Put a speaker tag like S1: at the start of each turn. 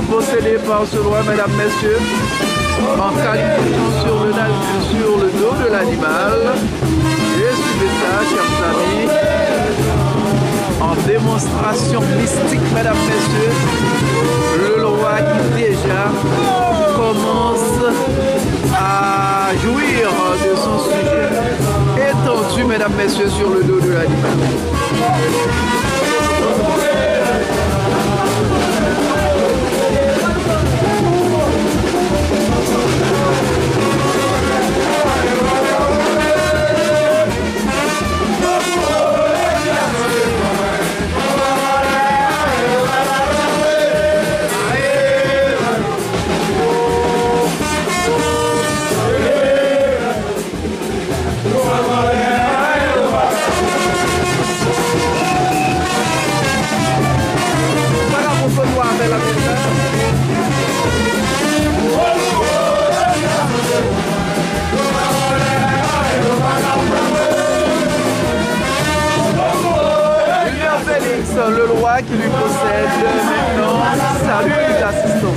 S1: possédé par ce roi, mesdames, messieurs, en qualification sur le, sur le dos de l'animal. Et suivez ça, chers amis, en démonstration mystique, mesdames, messieurs, le roi qui déjà commence à jouir de son sujet. Étendu, mesdames, messieurs, sur le dos de l'animal. Le roi qui lui possède maintenant salue l'assistance.